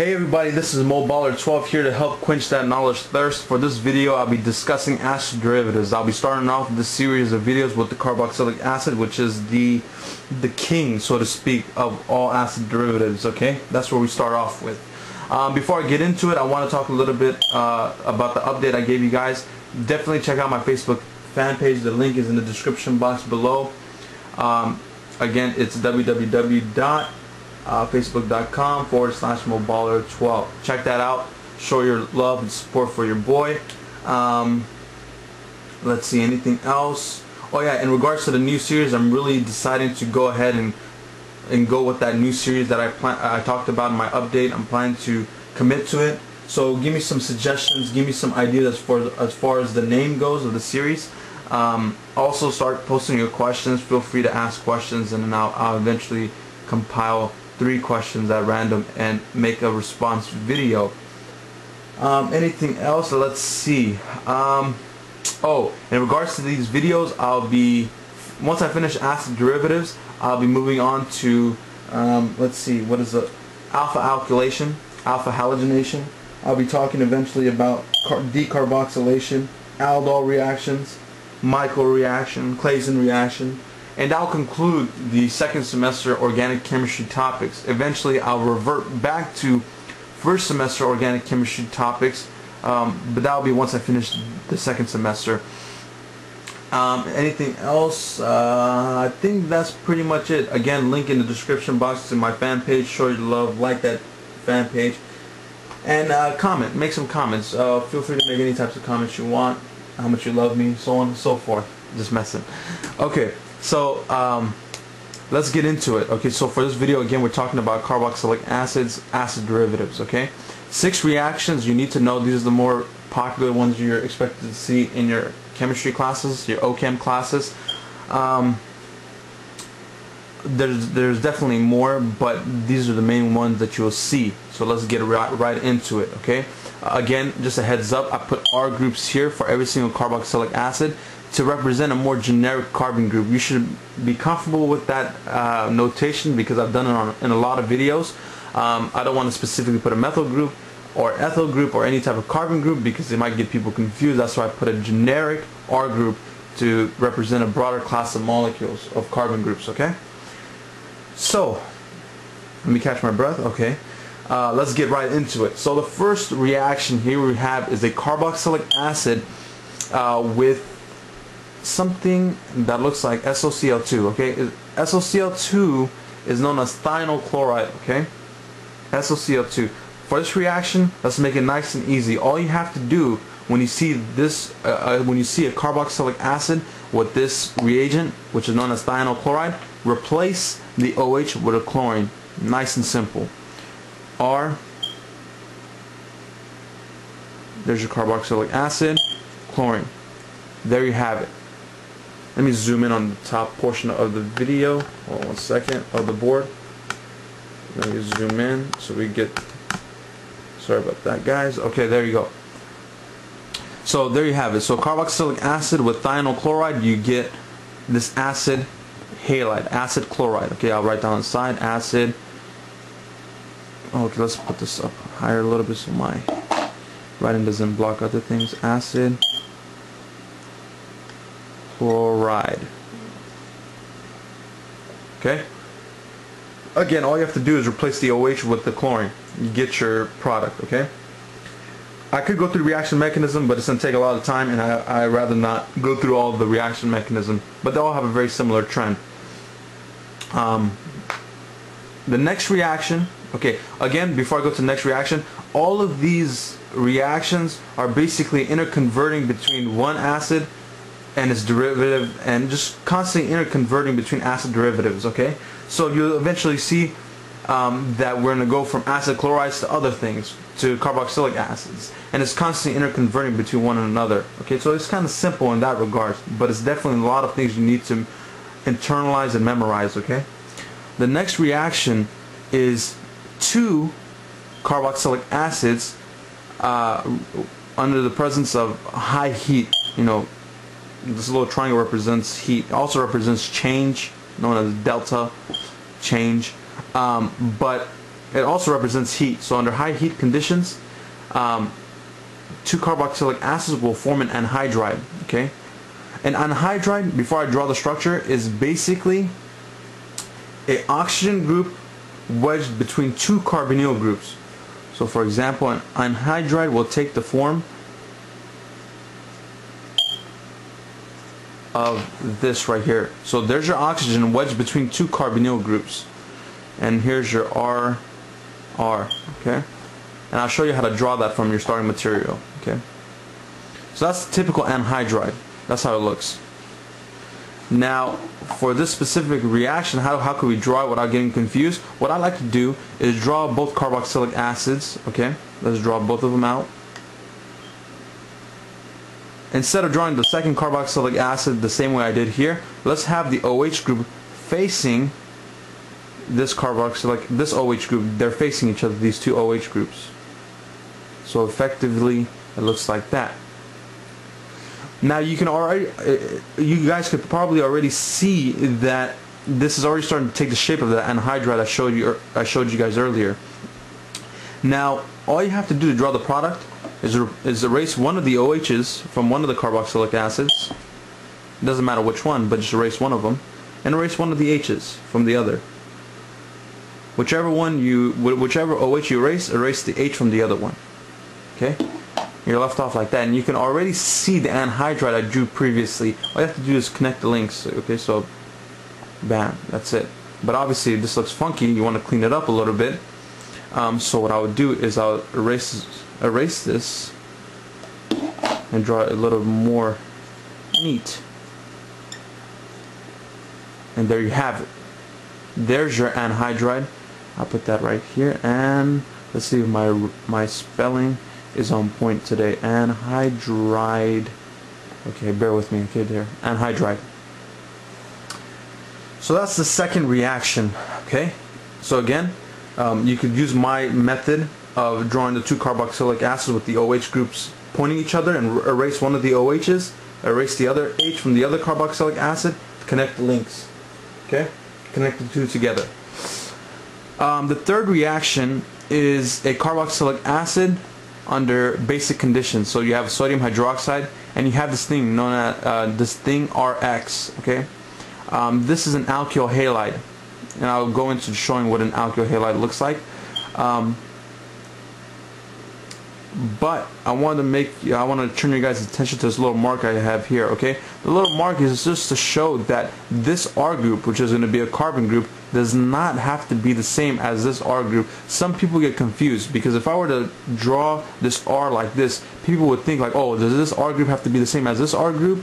Hey everybody, this is MoBaller12 here to help quench that knowledge thirst. For this video, I'll be discussing acid derivatives. I'll be starting off this series of videos with the carboxylic acid, which is the the king, so to speak, of all acid derivatives, okay? That's where we start off with. Um, before I get into it, I want to talk a little bit uh, about the update I gave you guys. Definitely check out my Facebook fan page. The link is in the description box below. Um, again, it's www uh, facebook.com forward slash moballer12 check that out. Show your love and support for your boy. Um, let's see anything else? Oh yeah in regards to the new series I'm really deciding to go ahead and and go with that new series that I plan I talked about in my update. I'm planning to commit to it. So give me some suggestions give me some ideas as far as far as the name goes of the series. Um, also start posting your questions. Feel free to ask questions and then I'll, I'll eventually compile three questions at random and make a response video. Um, anything else? Let's see. Um, oh, in regards to these videos, I'll be, once I finish acid derivatives, I'll be moving on to, um, let's see, what is it? Alpha alkylation, alpha halogenation. I'll be talking eventually about decarboxylation, aldol reactions, Michael reaction, Claisen reaction, and I'll conclude the second semester organic chemistry topics. Eventually I'll revert back to first semester organic chemistry topics, um, but that'll be once I finish the second semester. Um, anything else? Uh, I think that's pretty much it. Again, link in the description box to my fan page. Show your love, like that fan page, and uh, comment. Make some comments. Uh, feel free to make any types of comments you want. How much you love me, so on and so forth. Just messing. Okay. So um, let's get into it. Okay, so for this video, again, we're talking about carboxylic acids, acid derivatives. Okay, six reactions you need to know. These are the more popular ones you're expected to see in your chemistry classes, your OChem classes. Um, there's there's definitely more, but these are the main ones that you'll see. So let's get right, right into it. Okay. Uh, again, just a heads up, I put R groups here for every single carboxylic acid to represent a more generic carbon group. You should be comfortable with that uh, notation because I've done it on, in a lot of videos. Um, I don't want to specifically put a methyl group or ethyl group or any type of carbon group because it might get people confused. That's why I put a generic R group to represent a broader class of molecules of carbon groups, okay? So, let me catch my breath, okay. Uh, let's get right into it. So the first reaction here we have is a carboxylic acid uh, with something that looks like SOCl2, okay? SOCl2 is known as thionyl chloride, okay? SOCl2. For this reaction, let's make it nice and easy. All you have to do when you see this, uh, uh when you see a carboxylic acid with this reagent, which is known as thionyl chloride, replace the OH with a chlorine. Nice and simple. R, there's your carboxylic acid, chlorine. There you have it. Let me zoom in on the top portion of the video. Hold on one second of the board. Let me zoom in so we get. Sorry about that, guys. Okay, there you go. So there you have it. So carboxylic acid with thionyl chloride, you get this acid halide, acid chloride. Okay, I'll write down the side acid. Okay, let's put this up higher a little bit so my writing doesn't block other things. Acid chloride. Okay? Again, all you have to do is replace the OH with the chlorine. You get your product, okay? I could go through the reaction mechanism, but it's going to take a lot of time, and I, I rather not go through all the reaction mechanism. But they all have a very similar trend. Um, the next reaction, okay, again, before I go to the next reaction, all of these reactions are basically interconverting between one acid and its derivative and just constantly interconverting between acid derivatives okay? So you'll eventually see um, that we're going to go from acid chlorides to other things to carboxylic acids and it's constantly interconverting between one and another okay? So it's kind of simple in that regard but it's definitely a lot of things you need to internalize and memorize okay? The next reaction is two carboxylic acids uh, under the presence of high heat you know this little triangle represents heat. Also represents change, known as delta change. Um, but it also represents heat. So under high heat conditions, um, two carboxylic acids will form an anhydride. Okay, an anhydride, before I draw the structure, is basically a oxygen group wedged between two carbonyl groups. So for example, an anhydride will take the form of this right here. So there's your oxygen wedged between two carbonyl groups. And here's your R, R, okay? And I'll show you how to draw that from your starting material, okay? So that's typical anhydride. That's how it looks. Now, for this specific reaction, how, how can we draw it without getting confused? What I like to do is draw both carboxylic acids, okay? Let's draw both of them out. Instead of drawing the second carboxylic acid the same way I did here, let's have the OH group facing this carboxylic, this OH group. They're facing each other, these two OH groups. So effectively, it looks like that. Now you can already, uh, you guys could probably already see that this is already starting to take the shape of the anhydride I showed you, I showed you guys earlier. Now, all you have to do to draw the product is, is erase one of the OHs from one of the carboxylic acids. It doesn't matter which one, but just erase one of them. And erase one of the H's from the other. Whichever one you, whichever OH you erase, erase the H from the other one. Okay? You're left off like that. And you can already see the anhydride I drew previously. All you have to do is connect the links. Okay, so bam, that's it. But obviously this looks funky. You want to clean it up a little bit. Um, so what I would do is I'll erase erase this and draw it a little more neat. And there you have it. There's your anhydride. I'll put that right here and let's see if my my spelling is on point today. Anhydride. Okay, bear with me. Okay, there. Anhydride. So that's the second reaction. Okay. So again, um, you could use my method of drawing the two carboxylic acids with the OH groups pointing each other and erase one of the OHs, erase the other H from the other carboxylic acid, connect the links. Okay? Connect the two together. Um, the third reaction is a carboxylic acid under basic conditions. So you have sodium hydroxide and you have this thing known as uh, this thing RX. Okay? Um, this is an alkyl halide and I'll go into showing what an alkyl halide looks like. Um, but I want to make I want to turn your guys attention to this little mark I have here okay? The little mark is just to show that this R group which is going to be a carbon group does not have to be the same as this R group. Some people get confused because if I were to draw this R like this people would think like oh does this R group have to be the same as this R group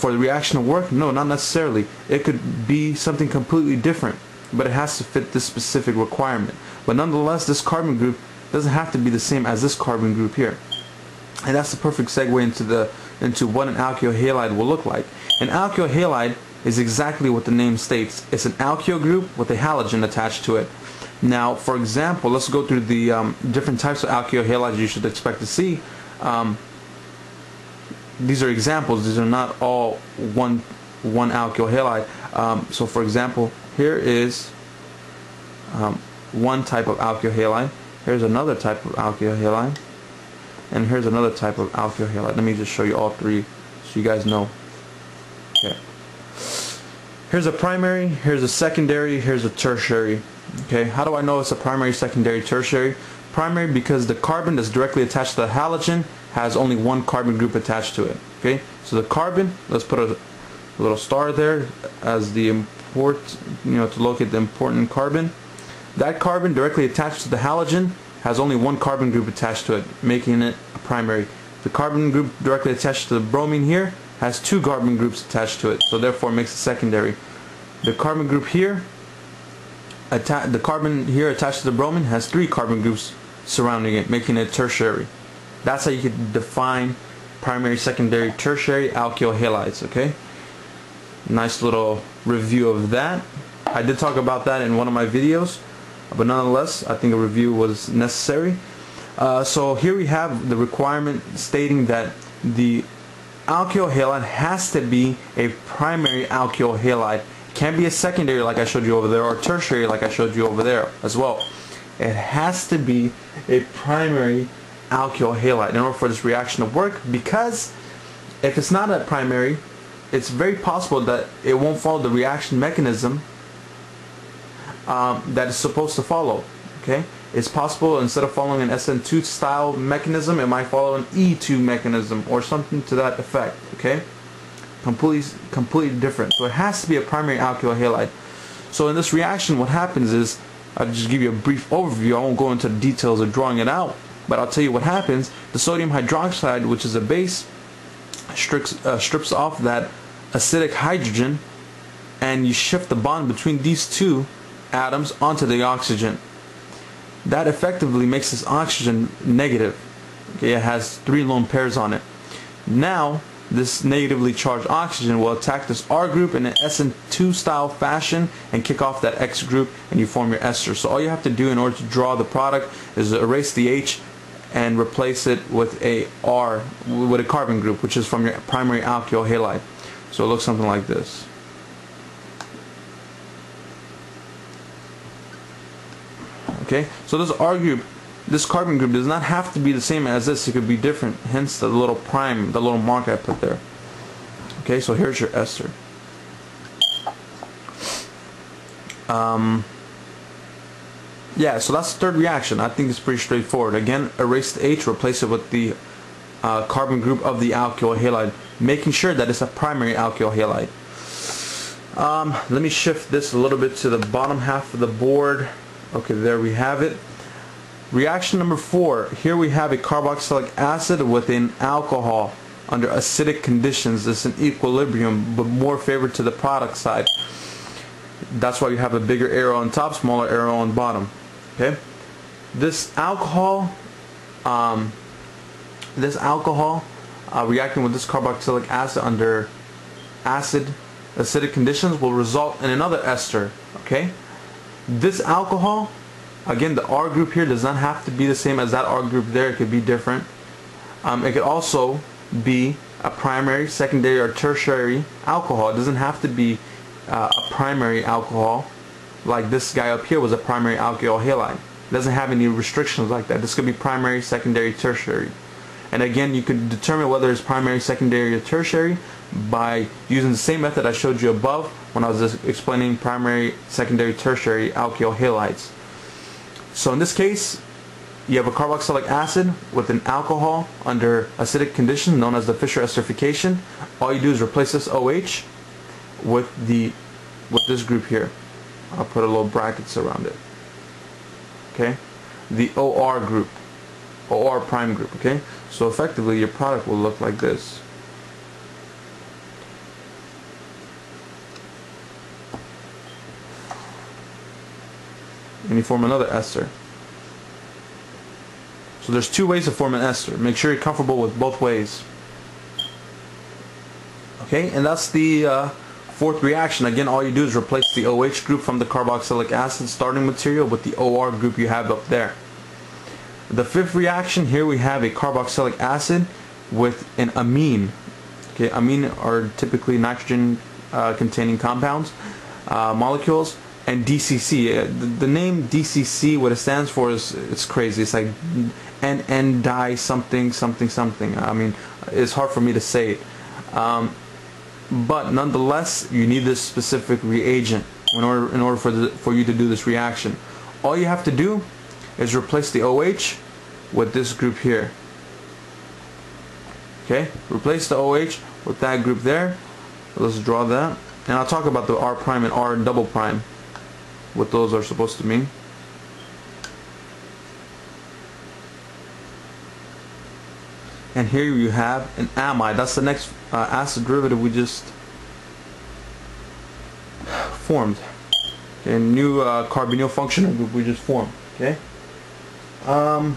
for the reaction to work no not necessarily it could be something completely different but it has to fit this specific requirement but nonetheless this carbon group doesn't have to be the same as this carbon group here. And that's the perfect segue into the into what an alkyl halide will look like. An alkyl halide is exactly what the name states. It's an alkyl group with a halogen attached to it. Now, for example, let's go through the um, different types of alkyl halides you should expect to see. Um, these are examples. These are not all one one alkyl halide. Um, so, for example, here is um, one type of alkyl halide. Here's another type of alkyl halide. And here's another type of alkyl halide. Let me just show you all three so you guys know. Okay. Here's a primary, here's a secondary, here's a tertiary. Okay, how do I know it's a primary, secondary, tertiary? Primary because the carbon that's directly attached to the halogen has only one carbon group attached to it. Okay, so the carbon, let's put a, little star there as the import, you know, to locate the important carbon. That carbon directly attached to the halogen has only one carbon group attached to it, making it a primary. The carbon group directly attached to the bromine here has two carbon groups attached to it, so therefore makes it secondary. The carbon group here, the carbon here attached to the bromine has three carbon groups surrounding it, making it tertiary. That's how you can define primary, secondary, tertiary alkyl halides, okay? Nice little review of that. I did talk about that in one of my videos but nonetheless I think a review was necessary uh, so here we have the requirement stating that the alkyl halide has to be a primary alkyl halide can be a secondary like I showed you over there or tertiary like I showed you over there as well it has to be a primary alkyl halide in order for this reaction to work because if it's not a primary it's very possible that it won't follow the reaction mechanism um, that it's supposed to follow okay? It's possible instead of following an SN2 style mechanism it might follow an E2 mechanism or something to that effect okay? Completely completely different. So it has to be a primary alkyl halide. So in this reaction what happens is I'll just give you a brief overview. I won't go into the details of drawing it out but I'll tell you what happens the sodium hydroxide which is a base strips, uh, strips off that acidic hydrogen and you shift the bond between these two atoms onto the oxygen. That effectively makes this oxygen negative. Okay, it has three lone pairs on it. Now, this negatively charged oxygen will attack this R group in an SN2 style fashion and kick off that X group and you form your ester. So all you have to do in order to draw the product is erase the H and replace it with a R, with a carbon group, which is from your primary alkyl halide. So it looks something like this. Okay, so this R group, this carbon group does not have to be the same as this. It could be different. Hence the little prime, the little mark I put there. Okay, so here's your ester. Um, yeah, so that's the third reaction. I think it's pretty straightforward. Again, erase the H, replace it with the uh, carbon group of the alkyl halide, making sure that it's a primary alkyl halide. Um, let me shift this a little bit to the bottom half of the board. Okay, there we have it. Reaction number four. Here we have a carboxylic acid with an alcohol under acidic conditions. It's an equilibrium, but more favored to the product side. That's why you have a bigger arrow on top, smaller arrow on bottom. Okay, this alcohol, um, this alcohol uh, reacting with this carboxylic acid under acid acidic conditions will result in another ester. Okay, this alcohol, again, the R group here does not have to be the same as that R group there. It could be different. Um, it could also be a primary, secondary, or tertiary alcohol. It doesn't have to be uh, a primary alcohol like this guy up here was a primary alkyl halide. It doesn't have any restrictions like that. This could be primary, secondary, tertiary. And again, you can determine whether it's primary, secondary, or tertiary by using the same method I showed you above when I was explaining primary, secondary, tertiary alkyl halides. So in this case, you have a carboxylic acid with an alcohol under acidic conditions known as the Fischer esterification. All you do is replace this OH with the with this group here. I'll put a little brackets around it. Okay? The OR group. OR prime group, okay? So effectively your product will look like this. And you form another ester. So there's two ways to form an ester. Make sure you're comfortable with both ways. Okay, and that's the uh, fourth reaction. Again, all you do is replace the OH group from the carboxylic acid starting material with the OR group you have up there. The fifth reaction, here we have a carboxylic acid with an amine. Okay, amine are typically nitrogen uh, containing compounds, uh, molecules, and DCC. Uh, the, the, name DCC, what it stands for is it's crazy. It's like N N di something something something. I mean, it's hard for me to say it. Um, but nonetheless, you need this specific reagent in order in order for the, for you to do this reaction. All you have to do is replace the OH with this group here. Okay, replace the OH with that group there. Let's draw that. And I'll talk about the R prime and R double prime, what those are supposed to mean. And here you have an amide. That's the next uh, acid derivative we just formed. Okay, new uh, carbonyl functional group we just formed. Okay. Um,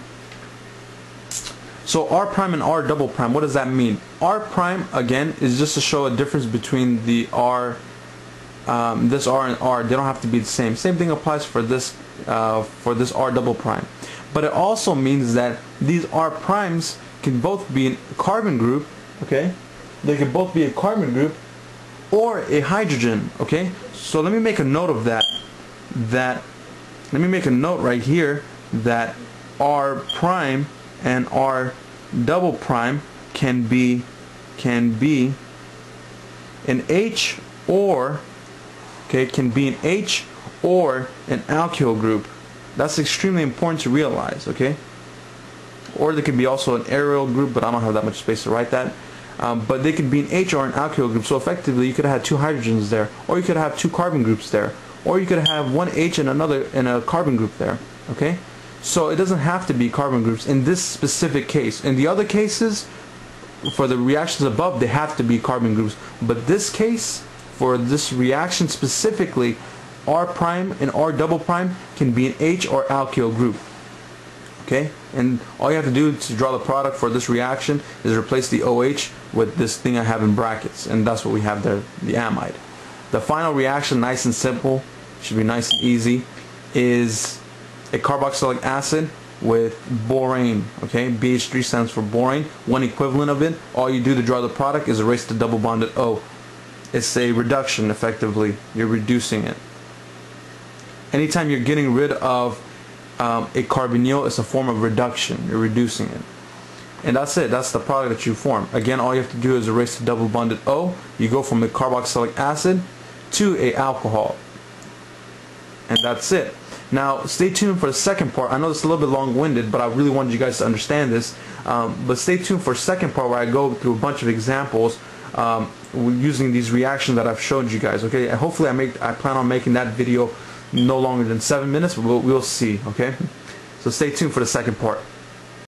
so R prime and R double prime, what does that mean? R prime, again, is just to show a difference between the R, um, this R and R. They don't have to be the same. Same thing applies for this, uh, for this R double prime. But it also means that these R primes can both be a carbon group, okay? They can both be a carbon group or a hydrogen, okay? So let me make a note of that. That, let me make a note right here that R prime and R double prime can be can be an H or okay can be an H or an alkyl group that's extremely important to realize okay or they could be also an aryl group but I don't have that much space to write that. Um, but they could be an H or an alkyl group. So effectively you could have two hydrogens there or you could have two carbon groups there or you could have one H and another in a carbon group there okay? So it doesn't have to be carbon groups in this specific case. In the other cases for the reactions above they have to be carbon groups. But this case for this reaction specifically R prime and R double prime can be an H or alkyl group okay? And all you have to do to draw the product for this reaction is replace the OH with this thing I have in brackets. And that's what we have there the amide. The final reaction nice and simple should be nice and easy is a carboxylic acid with borane. Okay? BH3 stands for borane one equivalent of it. All you do to draw the product is erase the double bonded O. It's a reduction effectively. You're reducing it. Anytime you're getting rid of um, a carbonyl is a form of reduction. You're reducing it. And that's it. That's the product that you form. Again all you have to do is erase the double bonded O. You go from a carboxylic acid to a alcohol. And that's it. Now stay tuned for the second part. I know it's a little bit long-winded but I really wanted you guys to understand this. Um, but stay tuned for the second part where I go through a bunch of examples um, using these reactions that I've showed you guys okay? And hopefully I make I plan on making that video no longer than seven minutes we'll, we'll see okay? So stay tuned for the second part